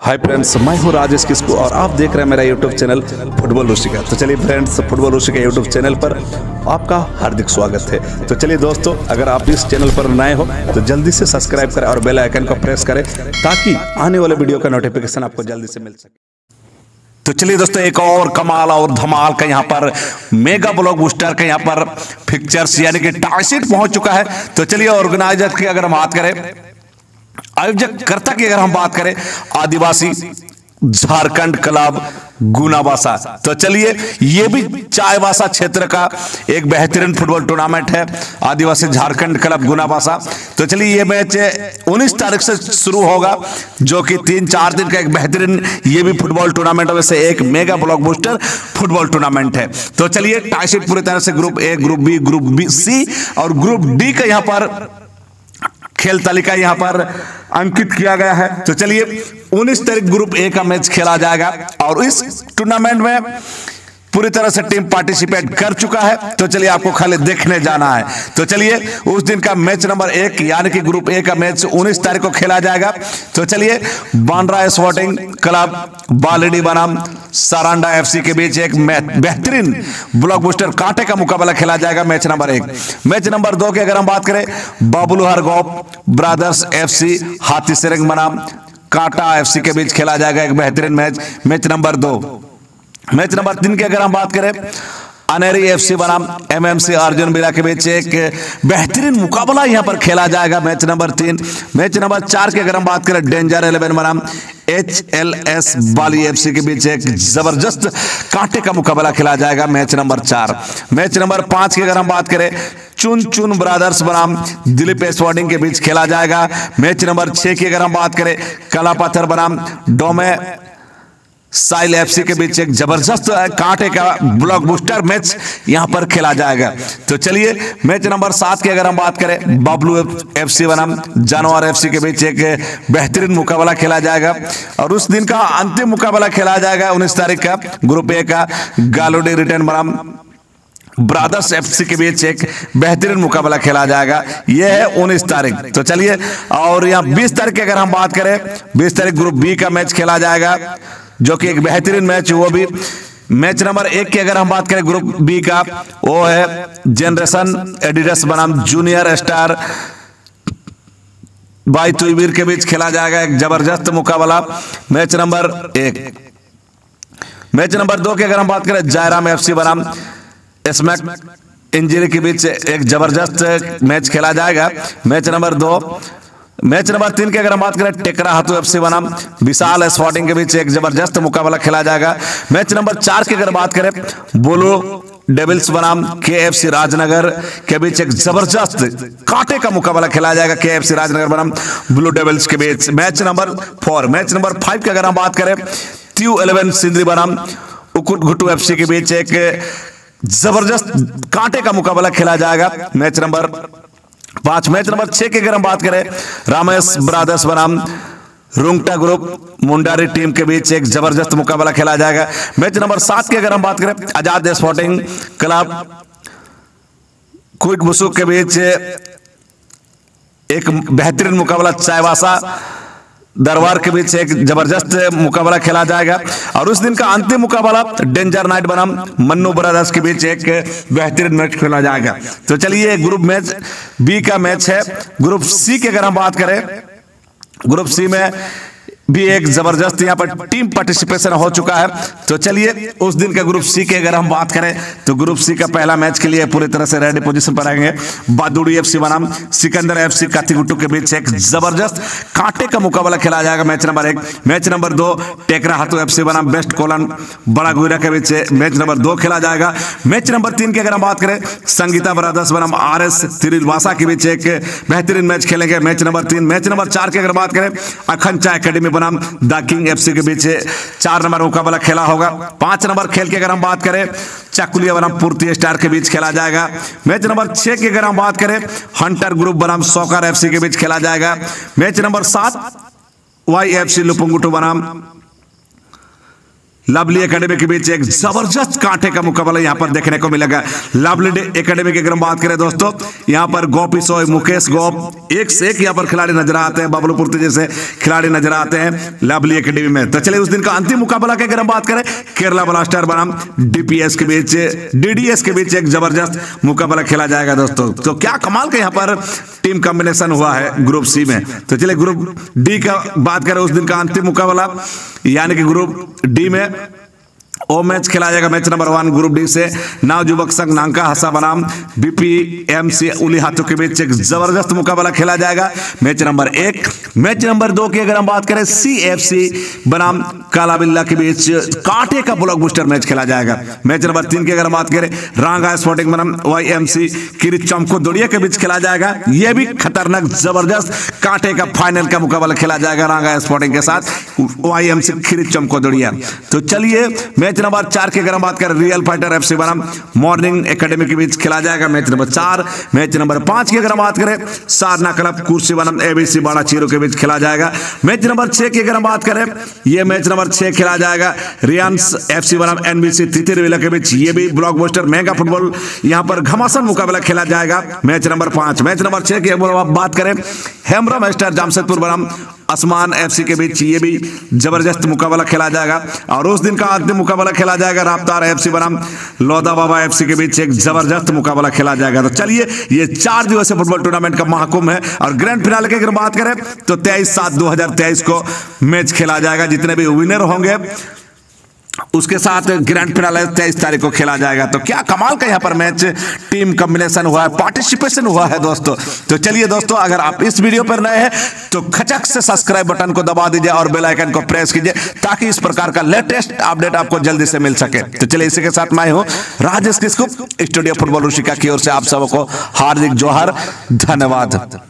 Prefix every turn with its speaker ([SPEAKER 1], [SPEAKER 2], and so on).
[SPEAKER 1] Hi friends मैं हूँ राजेश किस्कू और आप देख रहे हैं मेरा यूट्यूब चैनल फुटबॉल ऋषिका तो चलिए friends football Rishika YouTube channel पर आपका हार्दिक स्वागत है। तो चलिए दोस्तों, अगर आप इस चैनल पर नए हो तो जल्दी से सब्सक्राइब करें और बेल आइकन को प्रेस करें, ताकि आने वाले वीडियो का नोटिफिकेशन आपको जल्दी से मिल सके। तो चलिए दोस्तों, एक और कमाल और धमाल का यहाँ पर मेगा ब्लॉक बूस्टर का यहाँ पर पिक्चर्स यानी कि टारगेट पहुँच चुका है। तो चलिए ऑर्गेनाइजर की अगर हम बात करें आयोजकर्ता की अगर हम बात करें, आदिवासी, झारखंड, क्लब, गुनावासा तो चलिए, ये भी चायवासा क्षेत्र का एक बेहतरीन फुटबॉल टूर्नामेंट है, आदिवासी झारखंड, क्लब, गुनावासा। तो चलिए, ये मैच 19 तारीख से शुरू होगा, जो कि तीन चार दिन का एक बेहतरीन, ये भी फुटबॉल टूर्नामेंट में से एक mega block booster football tournament है। तो चलिए टाइशीट पूरी तरह से group A, group B group B, C और ग्रुप डी का यहाँ पर खेल तालिका यहाँ पर अंकित किया गया है। तो चलिए 19 तारीख ग्रुप ए का मैच खेला जाएगा और इस टूर्नामेंट में पूरी तरह से टीम पार्टिसिपेट कर चुका है। तो चलिए आपको खाली देखने जाना है। तो चलिए, उस दिन का मैच नंबर एक, यानी कि ग्रुप ए का मैच 19 तारीख को खेला जाएगा। तो चलिए बांड्रा स्पोर्टिंग क्लब बालेडी बनाम, सारांडा एफसी के बीच एक बेहतरीन ब्लॉकबस्टर कांटे का मुकाबला खेला जाएगा मैच नंबर एक। मैच नंबर दो की अगर हम बात करें, बाबुल हरगोप ब्रदर्स एफसी हाथी सिरंग बनाम, कांटा एफसी के बीच खेला जाएगा एक बेहतरीन मैच। मैच नंबर दो। मैच नंबर तीन की अगर हम बात करें, अनेरी एफसी बनाम एमएमसी अर्जुन बिरा के बीच एक बेहतरीन मुकाबला यहाँ पर खेला जाएगा मैच नंबर तीन। मैच नंबर चार की अगर हम बात करें, डेंजर इलेवन बनाम H L S Bali FC के बीच एक ज़बरदस्त कांटे का मुकाबला खेला जाएगा मैच नंबर चार। मैच नंबर पाँच की अगर हम बात करें, चुन चुन ब्रदर्स बनाम दिलीप स्पोर्टिंग के बीच खेला जाएगा। मैच नंबर छह की अगर हम बात करें, कला पत्थर बनाम डोमे साइल एफसी के बीच एक ज़बरदस्त कांटे का ब्लॉक बूस्टर मैच यहाँ पर खेला जाएगा। तो चलिए मैच नंबर सात की अगर हम बात करें, बबलू एफसी बनाम जानवर एफसी के बीच एक बेहतरीन मुकाबला खेला जाएगा और उस दिन का अंतिम मुकाबला खेला जाएगा उन्नीस तारीख का ग्रुप ए का, गालोडी रिटर्न बनाम ब्रादर्स एफसी के बीच एक बेहतरीन मुकाबला खेला जाएगा। यह है उन्नीस तारीख। तो चलिए, और यहाँ बीस तारीख की अगर हम बात करें, बीस तारीख ग्रुप बी का मैच खेला जाएगा। जो कि एक बेहतरीन मैच वो भी। मैच नंबर एक की अगर हम बात करें ग्रुप बी का, वो है जनरेशन एडिडस बनाम जूनियर स्टार बाई तुईवीर के बीच खेला जाएगा एक ज़बरदस्त मुकाबला। मैच नंबर एक। मैच नंबर दो की अगर हम बात करें, जयराम एफसी बनाम स्मैक इंजरी के बीच एक ज़बरदस्त मैच खेला जाएगा। मैच नंबर दो मैच नंबर तीन की अगर हम बात करें, टेकरा हाथू एफसी बनाम। विशाल स्पॉटिंग के बीच एक ज़बरदस्त मुकाबला खेला जाएगा। मैच नंबर चार की अगर बात करें, बोलो डेविल्स बनाम के एफ़ सी राजनगर के बीच एक ज़बरदस्त कांटे का मुकाबला खेला जाएगा के एफ़ सी राजनगर बनाम, ब्लू डेविल्स के बीच। Match number four, match number five की अगर हम बात करें त्यू इलेवन सिंधरी बनाम, उकुट घुटू एफ़ के बीच एक ज़बरदस्त कांटे का मुकाबला खेला जाएगा। मैच नंबर पाँच मैच नंबर छह की अगर हम बात करें रामेश ब्रादर्स बनाम रुंगटा ग्रुप मुंडारी टीम के बीच एक ज़बरदस्त मुकाबला खेला जाएगा। मैच नंबर सात की अगर हम बात करें आज़ाद स्पोर्टिंग क्लब क्विक बुसुक के बीच एक बेहतरीन मुकाबला चायवासा दरबार के बीच एक ज़बरदस्त मुकाबला खेला जाएगा और उस दिन का अंतिम मुकाबला डेंजर नाइट बनाम मन्नू ब्रदर्स के बीच एक बेहतरीन मैच खेला जाएगा। तो चलिए, ग्रुप मैच, बी का मैच है। ग्रुप सी की अगर हम बात करें, ग्रुप सी में भी एक ज़बरदस्त यहाँ पर टीम पार्टिसिपेशन हो चुका है। तो चलिए, उस दिन का ग्रुप सी की अगर हम बात करें तो ग्रुप सी का पहला मैच के लिए पूरी तरह से रेडी पोजीशन पर आएँगे। बादुड़ी एफसी बनाम, सिकंदर एफसी काथीगुट्टू के बीच एक ज़बरदस्त कांटे का मुकाबला खेला जाएगा मैच नंबर एक। मैच नंबर दो, टेकरा हाथू एफसी बनाम बेस्ट कोलन बड़ा गुरा के बीच मैच नंबर दो खेला जाएगा। मैच नंबर तीन की अगर हम बात करें, संगीता ब्रदर्स बनाम आर एस तिरिवासा के बीच एक बेहतरीन मैच खेलेंगे। मैच नंबर तीन मैच नंबर चार की अगर बात करें अखंचा अकेडमी बनाम। द किंग एफसी के बीच चार नंबर मुकाबला खेला होगा। पाँच नंबर खेल की अगर हम बात करें, चकुलिया बनाम पूर्ति स्टार के बीच खेला जाएगा। मैच नंबर छह की अगर हम बात करें, हंटर ग्रुप बनाम सौकर एफसी के बीच खेला जाएगा। मैच नंबर सात, वाई एफ़ सी लुपुंगुटू बनाम लवली एकेडमी के बीच एक ज़बरदस्त कांटे का मुकाबला यहाँ पर देखने को मिलेगा। लवली एकेडमी की अगर हम बात करें दोस्तों, यहाँ पर गोपी सोय, मुकेश गोप एक से एक यहाँ पर खिलाड़ी नज़र आते हैं बबलू पुर्ती जैसे खिलाड़ी नज़र आते हैं लवली एकेडमी में। तो चलिए उस दिन का अंतिम मुकाबला की अगर हम बात करें, केरला ब्लास्टर बनाम डीपीएस के बीच डीडीएस के बीच एक ज़बरदस्त मुकाबला खेला जाएगा दोस्तों। तो क्या कमाल का यहाँ पर टीम कॉम्बिनेशन हुआ है ग्रुप सी में। तो चलिए ग्रुप डी का बात करें उस दिन का अंतिम मुकाबला, यानी कि ग्रुप डी में Amen. ओ मैच खेला जाएगा match number one group D से। नाव युवक संघ नांका, हसा बनाम। बीपीएमसी उली हाथों के बीच एक ज़बरदस्त मुकाबला खेला जाएगा। मैच नंबर एक, मैच नंबर दो की अगर हम बात करें सीएफसी बनाम काला बिल्ला के बीच कांटे का ब्लॉक बुस्टर मैच खेला जाएगा। मैच नंबर तीन की अगर हम बात करें, रांगा स्पोर्टिंग बनाम वाई एम सी किरिच चमको दुड़िया के बीच खेला जाएगा। यह भी खतरनाक, ज़बरदस्त कांटे का फाइनल का मुकाबला खेला जाएगा रांगा स्पोर्टिंग के साथ। वाई एम सी किरिच चमको दुड़िया तो चलिए, मैच नंबर चार की अगर हम बात करें रियल फाइटर एफसी बनाम मॉर्निंग एकेडमी के बीच खेला जाएगा मैच नंबर चार मैच नंबर पाँच की अगर हम बात करें, सारना क्लब, कुर्सी बनाम एबीसी बाड़ा चीरो के बीच खेला जाएगा। मैच नंबर छह की अगर हम बात करें, ये मैच नंबर छह खेला जाएगा। रियांस एफसी बनाम एनबीसी तितिरविला के बीच, ये भी ब्लॉकबस्टर मेगा फुटबॉल यहाँ पर घमासान मुकाबला खेला जाएगा। मैच नंबर पाँच मैच नंबर छह की बात करें, हेमरा स्टार जामशेदपुर बनाम आसमान एफसी के बीच ये भी ज़बरदस्त मुकाबला खेला जाएगा। और उस दिन का अंतिम मुकाबला खेला जाएगा राफ्तार एफसी बनाम। लौदा बाबा एफसी के बीच एक ज़बरदस्त मुकाबला खेला जाएगा। तो चलिए, ये चार दिवसीय फुटबॉल टूर्नामेंट का महाकुंभ है। और ग्रैंड फिनाले की अगर बात करें तो तेईस सात दो को मैच खेला जाएगा। जितने भी विनर होंगे उसके साथ ग्रैंड फिनाले तेईस तारीख को खेला जाएगा। तो क्या कमाल का यहाँ पर मैच टीम कॉम्बिनेशन हुआ है पार्टिसिपेशन हुआ है दोस्तों। तो चलिए दोस्तों, अगर आप इस वीडियो पर नए हैं तो खचक से सब्सक्राइब बटन को दबा दीजिए और बेल आइकन को प्रेस कीजिए, ताकि इस प्रकार का लेटेस्ट अपडेट आपको जल्दी से मिल सके। तो चलिए इसी के साथ मैं हूँ राजेश किस्कू, स्टूडियो फुटबॉल ऋषिका की ओर से आप सबको हार्दिक जोहर, धन्यवाद।